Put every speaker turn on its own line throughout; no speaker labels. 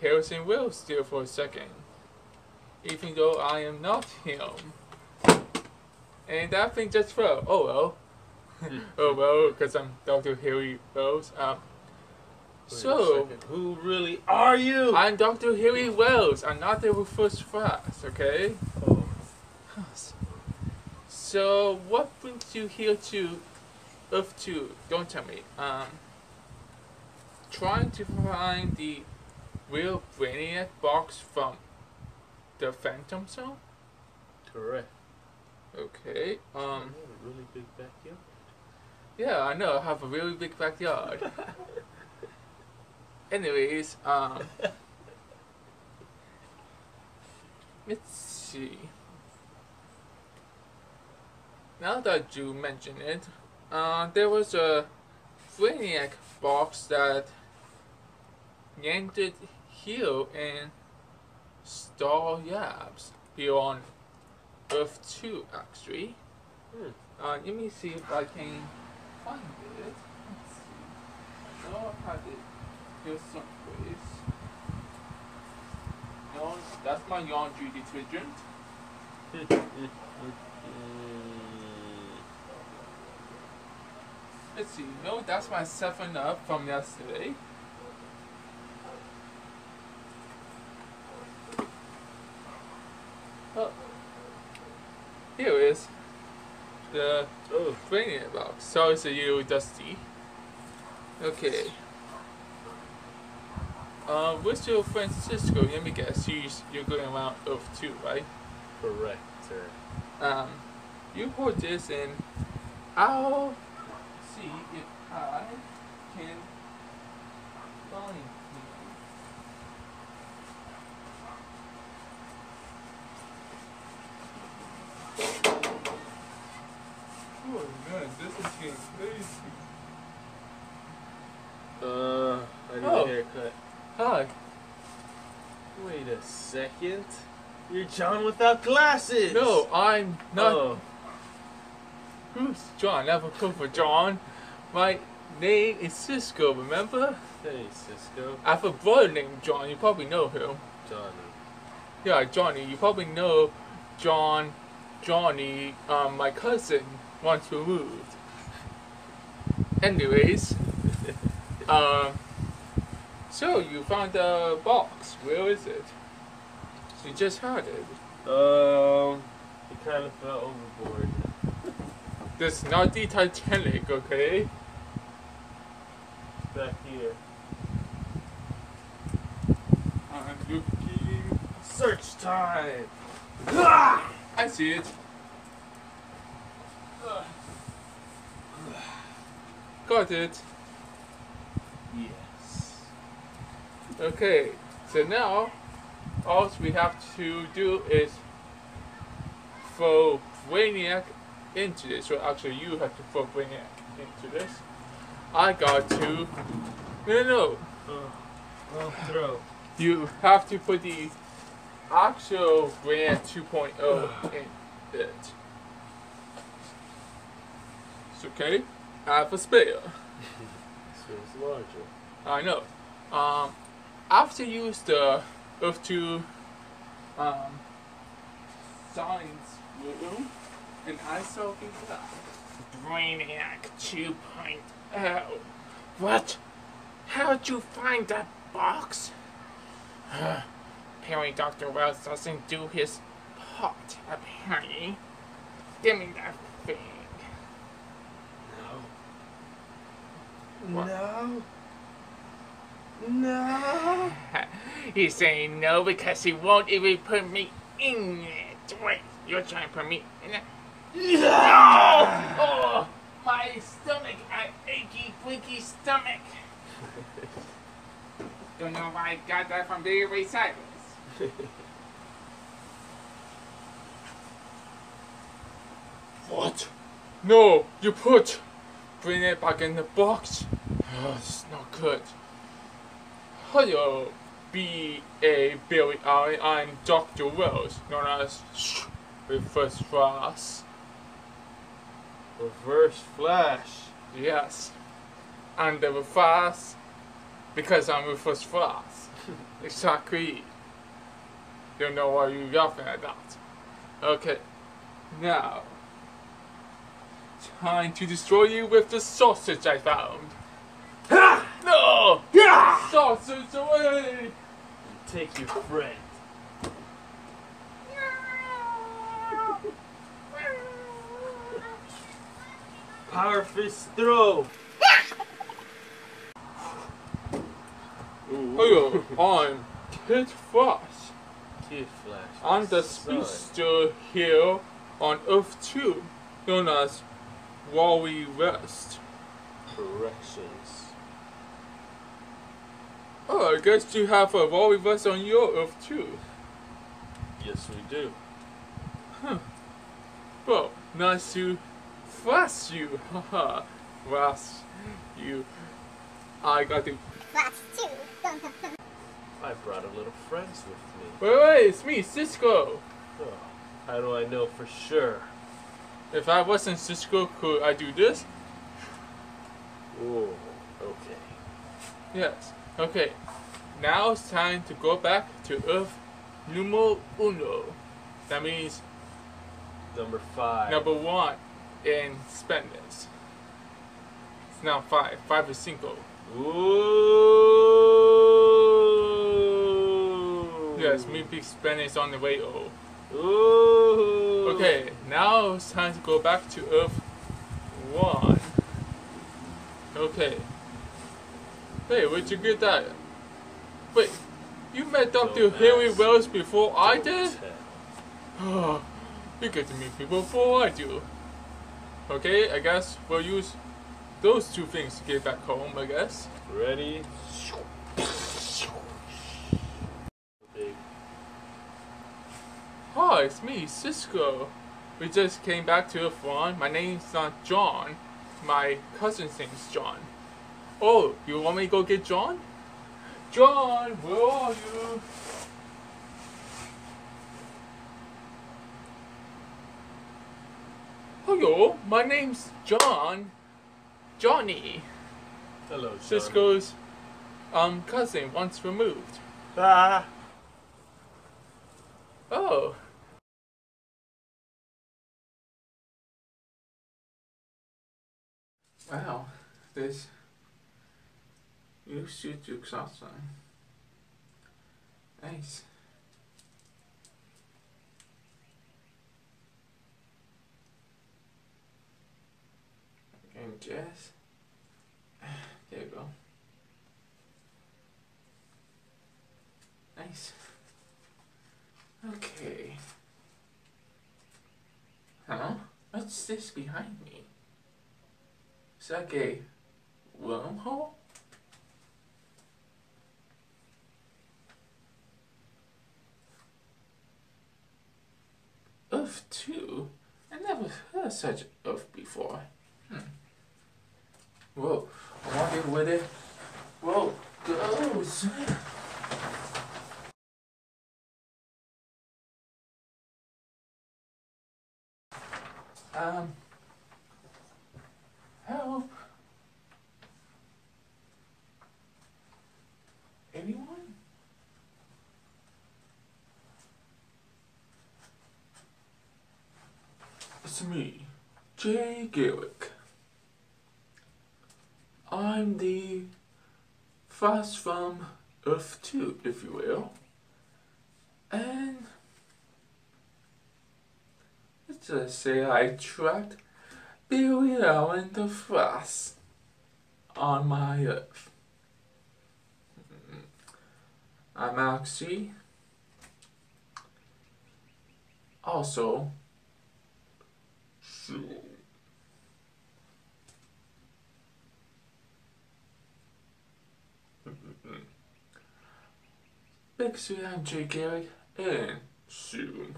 Harrison will still for a second. Even though I am not him. And that thing just fell. Oh well. oh well, because I'm Dr. Harry Wells. Um, so,
who really are you?
I'm Dr. Harry Wells. I'm not the first fast, okay?
oh,
So, what brings you here to Earth 2? Don't tell me. Um, trying to find the real Brainiac box from the Phantom Zone?
correct.
Okay.
I
Um,
have a really big backyard.
yeah, I know. I have a really big backyard. Anyways, um, let's see. Now that you mention it, uh, there was a Brainiac box that landed here in Star Labs, here on Earth 2, actually.
Hmm.
Uh, let me see if I can find it. Let's see. No, I had it here someplace. No, that's my laundry detergent. Let's see. No, that's my 7 Up from yesterday. Oh. Here is the Brainiac box. Sorry, it's a little dusty. Okay. Uh, where's your Francisco? Let me guess. You, you're going around Earth 2, right?
correct, sir.
Um, you put this in. I'll see if I can find you. Oh man, this is getting crazy.
Uh, I need
Oh.
a haircut.
Hi.
Wait a second. You're John without glasses.
No, I'm not.
Oh,
Who's John? Never come for John. My name is Cisco, remember?
hey Cisco,
I have a brother named John. You probably know him.
Johnny.
Yeah, Johnny. You probably know John, Johnny, um, my cousin, once removed. Anyways, um, so you found the box. Where is it? You just had it.
Um, he kind of fell overboard.
This is not the Titanic, okay?
Back here.
I'm looking.
Search time.
I see it. Got it.
Yes.
Okay, so now all we have to do is throw Brainiac into this. So actually, you have to throw Brainiac into this. I got to. No, no, no.
Oh, oh throw.
You have to put the actual Brainiac 2.0 in it. It's okay. I have a spare.
This feels larger.
I know. Um, after you use the Earth 2 um, science room, and I saw that Brainiac 2.0. What? How'd you find that box? apparently Dr. Wells doesn't do his part, apparently. Give me that thing.
No.
What?
No. No.
He's saying no because he won't even put me in it. Wait, you're trying to put me in it? No! Oh, my stomach, my achy, blinky stomach. Don't know why I got that from Big Ray Cyrus. What? No, you put. Bring it back in the box. Oh, is not good. Hello, B.A. Billy Allen. I'm Dr. Wells, known as Reverse Flash.
Reverse flash.
Yes. I'm the Flash because I'm Reverse Flash. Exactly. Don't know what you're laughing about. Okay, now time to destroy you with the sausage I found.
Ha!
No!
Yeah!
Sausage away!
Take your friend. Power fist throw.
Hello, I'm Kid Frost.
Kid Flash.
I'm the speedster here on Earth 2, known as Wally West.
Corrections.
Oh, I guess you have a Wally West on your Earth too.
Yes, we do. Huh.
Well, nice to flash you, haha. Flash you. I got to.
Flash two. Dun, dun, dun.
I brought a little friends with me.
Wait, wait, it's me, Cisco.
Oh, how do I know for sure?
If I wasn't Cisco, could I do this?
Oh, okay.
Yes. Okay. Now it's time to go back to Earth numero uno. That means
Number five.
number one in Spanish. It's now five. Five is cinco.
Ooh.
Yes, me speak Spanish on the way. Oh.
Ooh.
Okay, now it's time to go back to Earth 1. Okay. Hey, where'd you get that? Wait, you met Dr.
Don't
Harry. Wells before I did? you get to meet people before I do. Okay, I guess we'll use those two things to get back home, I guess.
Ready?
Hi, it's me, Cisco. We just came back to the farm. My name's not John. My cousin's name's John. Oh, you want me to go get John? John, where are you? Hello, my name's John. Johnny.
Hello, John.
Cisco's um cousin once removed.
Ah.
Oh. Wow, this you shoot to exhaustion. Nice. And jazz. There you go. Nice. Okay. Huh? What's this behind me? Is that a wormhole? Earth 2? I never heard such Earth before. Hmm. Whoa, I wonder where the Whoa goes. Um, help. Anyone? It's me, Jay Garrick. I'm the first from Earth 2, if you will. And let's just say I tracked Billy Allen the Frost on my Earth. Mm-hmm. I'm actually also so Big Sue and Jay Garrick and Zoom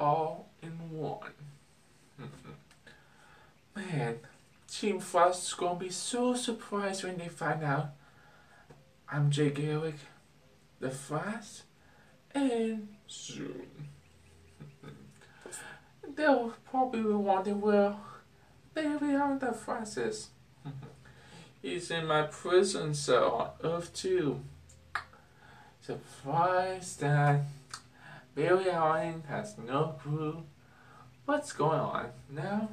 all in one. Man, Team Frost is gonna be so surprised when they find out I'm Jay Garrick, the Frost, and Zoom. They'll probably be wondering, where baby, I'm the Frost is. He's in my prison cell on Earth 2. surprised that Barry Allen has no clue what's going on now.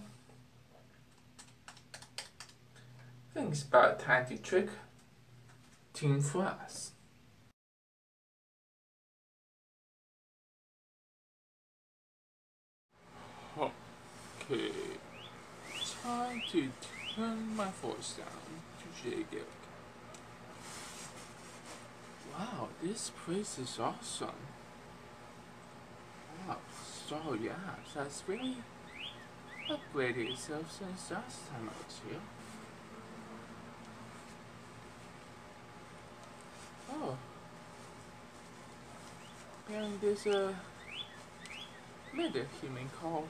Think it's about time to trick Team Frost. Okay, time to turn my voice down to Jay Wow, this place is awesome. Wow, so yeah, that's really upgraded itself since last time I was here. Oh. And there's a meta human called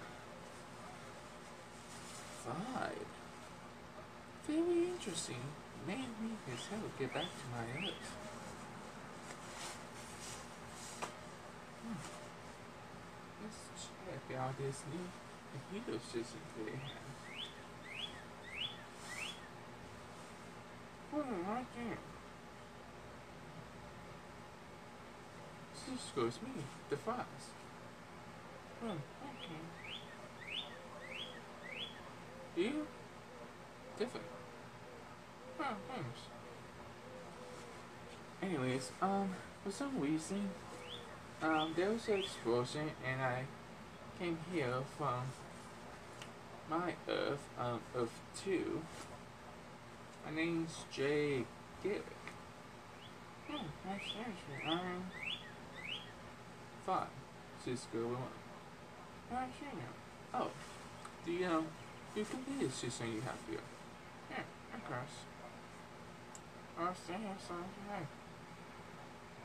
Very interesting. Maybe this will get back to my Earth. Hmm. Let's check out this new computer system they have. Hmm, right there. This goes me, the fast. Hmm, okay. You? Different. Oh, thanks. Anyways, um, for some reason, um, there was an explosion and I came here from my Earth, um, Earth 2. My name's Jay Garrick. Hmm, nice to Um, fine. Cisco one. Nice to Oh, the, um, you can be. completed system you have here. Yeah, of course. I'll say something.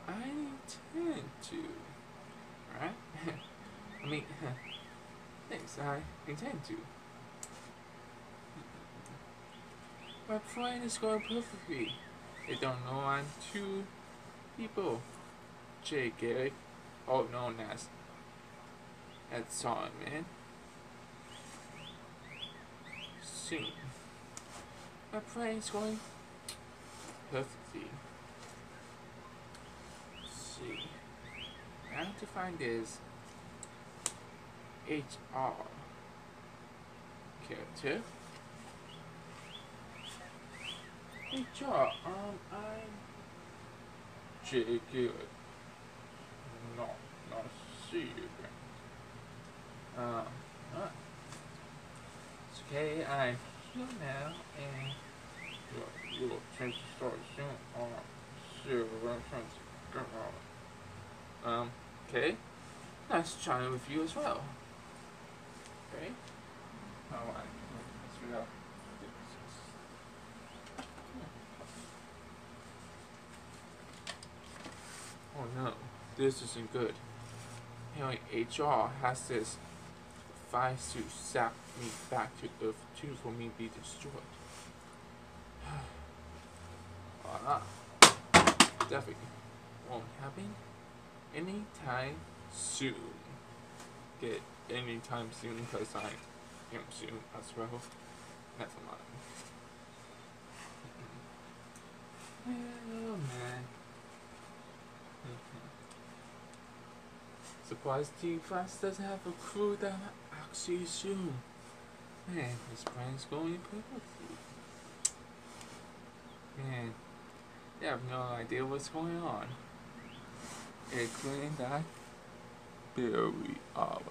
I intend to. Right? I mean, thanks, I intend to. My plan is going perfectly. They don't know I'm two people. Jay Garrick, oh, all known that's Ed Solomon. Soon. My plan is going perfectly. Let's see. I have to find this HR character. HR, um, I'm Jay. No, not see you again. Um, uh, I'm here now, and your little change to start soon. See you when to go on. Um, okay. Nice chatting with you as well. Okay. Alright, let's out. Oh no, this isn't good. Apparently HR has this five to sap me back to Earth 2 for me be destroyed. Voila. Ah, definitely won't happen anytime soon. Get anytime soon because I am soon as well. Never mind. Oh man. Surprised Team Class doesn't have a crew that actually soon. Man, this plan's going perfectly. Man, they have no idea what's going on. Including that Barry Allen.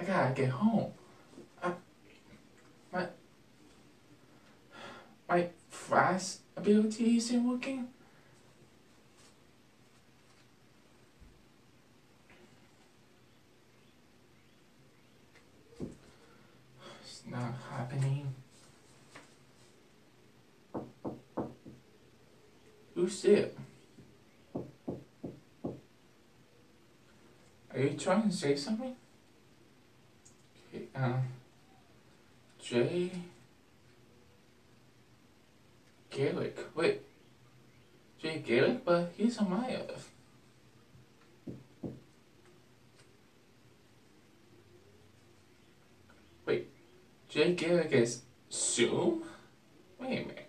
I gotta get home. I, my my fast ability isn't working. It's not happening. Who's it? Are you trying to say something? Okay, um, Jay Garrick. Wait, Jay Gaelic, but he's on my. Jay Garrick as Zoom? Wait a minute.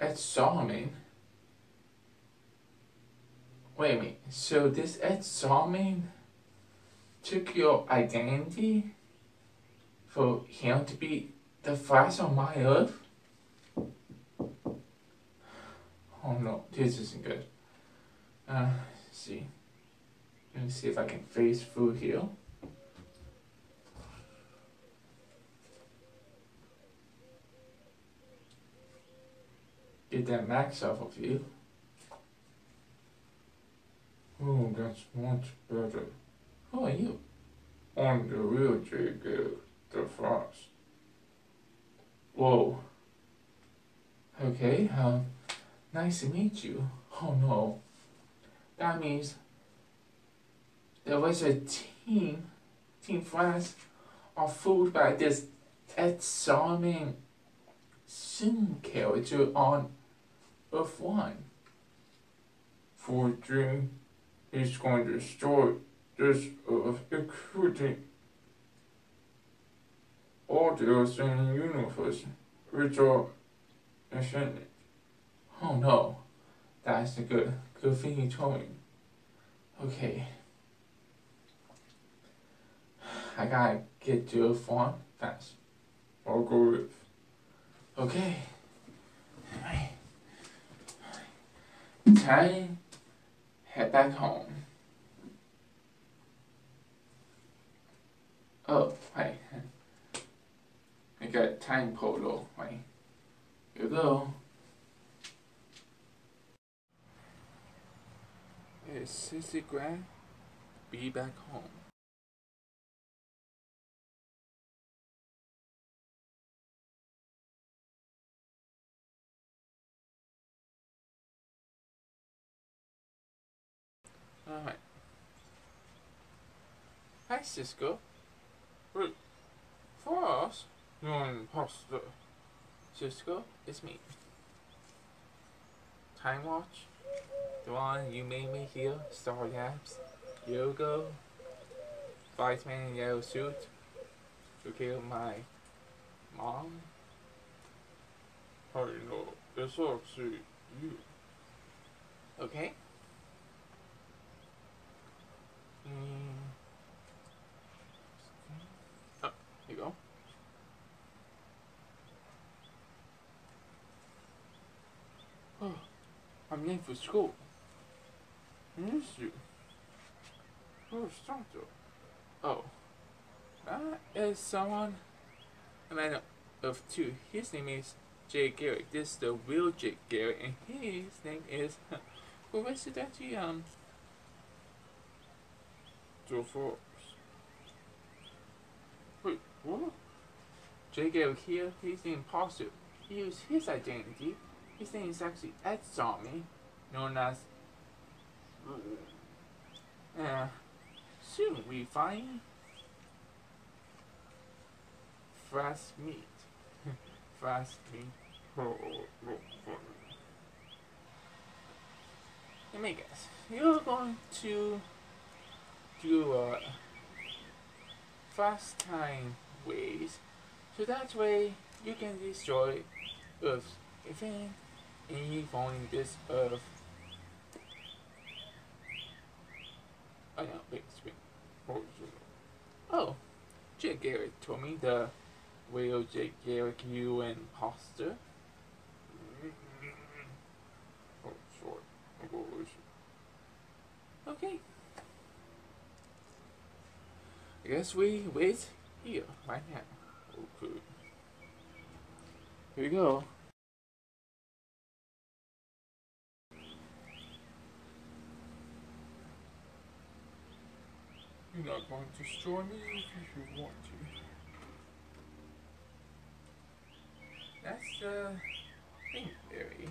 Ed Solomon? Wait a minute, so this Ed Solomon took your identity for him to be the flash on my earth? Oh no, this isn't good. Uh, see. Let me see if I can phase through here. Get that max off of you. Oh, that's much better. Who are you? I'm the real Jacob, the Frost. Whoa. Okay, um, nice to meet you. Oh no. That means there was a team, Team Flash, are fooled by this Solomon Sim character on Earth 1. For Dream is going to destroy this Earth, including all the Earths in the universe, which are infinite. Oh no, that's a good, good told me. Okay. I gotta get to a farm fast. I'll go with. Okay. Time head back home. Oh, hi. I got time polo. Right. Here you go. It's 60 grand. Be back home. Alright. Hi, Cisco. Wait, for us? You're imposter. Cisco, it's me. Time Watch? The one you made me Here, Star Yaps? Yogo? Viceman in yellow suit? Who killed my mom?
How you no, it's actually you.
Okay. Mm. Oh, here you go. Oh, I'm late for school. You. Who's Santo? Oh, that is someone a man of two. His name is Jay Garrick. This is the real Jay Garrick and his name is. Who is it that he um?
Fox.
Wait, what? Jay Garrick here. He's the imposter. He used his identity. His name is actually Ed Zombie, known as. Uh, soon we find. Fast meat. Fast meat. Let me guess. You're going to do uh, fast time ways, so that way you can destroy Earth's event and you finding this Earth. Oh no, wait, wait.
Oh, so,
Oh, Jake told me the real Jake Garrick, you imposter.
oh, sorry.
Okay. I guess we wait here right now.
Okay.
Here we go.
You're not going to destroy me if you want to.
That's the thing theory.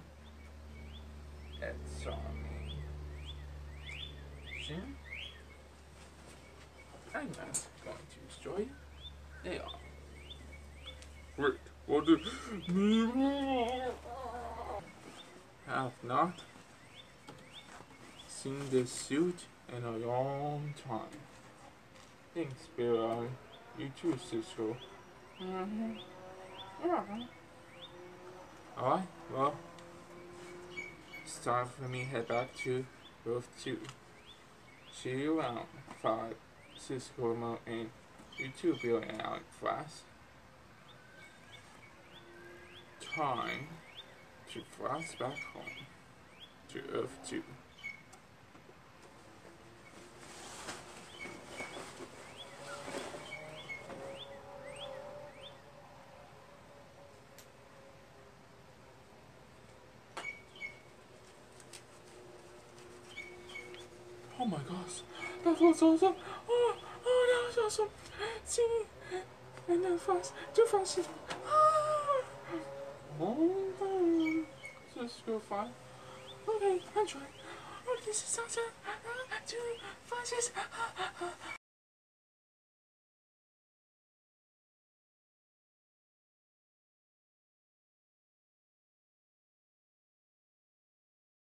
That's on me. See? I'm not going to destroy you. They are.
Wait, what did...
Have not seen this suit in a long time. Thanks, Bill. You too, Cisco. Mm-hmm. Alright, well, It's time for me to head back to Earth 2. See you around 5, Cisco Remote, and you too, Bill and Alec Flash. Time to flash back home to Earth 2. Oh my gosh, that was awesome! Oh, oh, that was awesome! See, and then fast, too fast. Ah. Oh, just go fine. Okay, I'm trying. Oh, this is awesome. Uh, two, six.